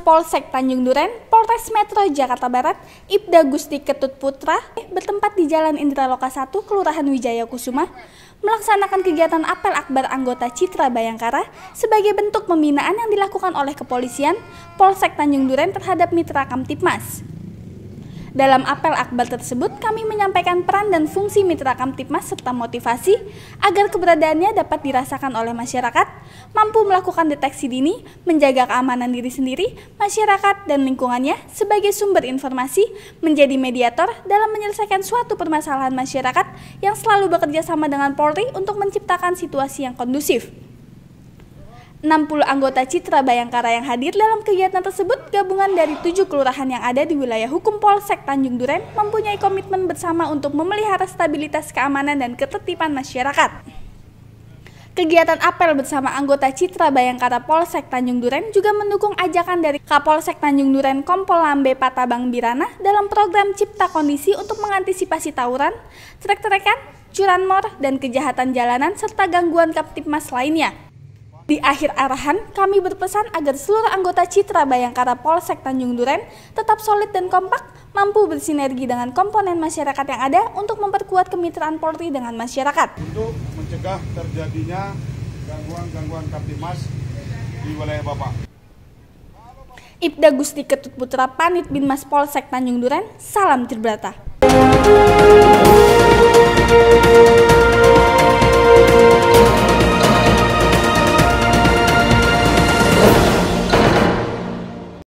Polsek Tanjung Duren, Polres Metro Jakarta Barat, Ibda Gusti Ketut Putra, bertempat di Jalan Indra Loka 1, Kelurahan Wijaya Kusuma, melaksanakan kegiatan apel akbar anggota Citra Bayangkara sebagai bentuk pembinaan yang dilakukan oleh kepolisian Polsek Tanjung Duren terhadap mitra Kamtipmas. Dalam apel akbar tersebut, kami menyampaikan peran dan fungsi mitra Kamtipmas serta motivasi agar keberadaannya dapat dirasakan oleh masyarakat, mampu melakukan deteksi dini, menjaga keamanan diri sendiri, masyarakat, dan lingkungannya sebagai sumber informasi, menjadi mediator dalam menyelesaikan suatu permasalahan masyarakat yang selalu bekerja sama dengan Polri untuk menciptakan situasi yang kondusif. 60 anggota Citra Bayangkara yang hadir dalam kegiatan tersebut gabungan dari tujuh kelurahan yang ada di wilayah hukum Polsek Tanjung Duren mempunyai komitmen bersama untuk memelihara stabilitas keamanan dan ketertiban masyarakat. Kegiatan apel bersama anggota Citra Bayangkara Polsek Tanjung Duren juga mendukung ajakan dari Kapolsek Tanjung Duren Kompol Lambe Patabang Birana dalam program Cipta Kondisi untuk mengantisipasi tawuran, trek-trekan, curanmor, dan kejahatan jalanan serta gangguan kaptipmas lainnya. Di akhir arahan, kami berpesan agar seluruh anggota Citra Bayangkara Polsek Tanjung Duren tetap solid dan kompak, mampu bersinergi dengan komponen masyarakat yang ada untuk memperkuat kemitraan Polri dengan masyarakat. Untuk mencegah terjadinya gangguan-gangguan Kaptimas di wilayah Bapak. Ibda Gusti Ketut Putra Panit Binmas Polsek Tanjung Duren, salam Cibrata.